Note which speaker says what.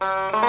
Speaker 1: Música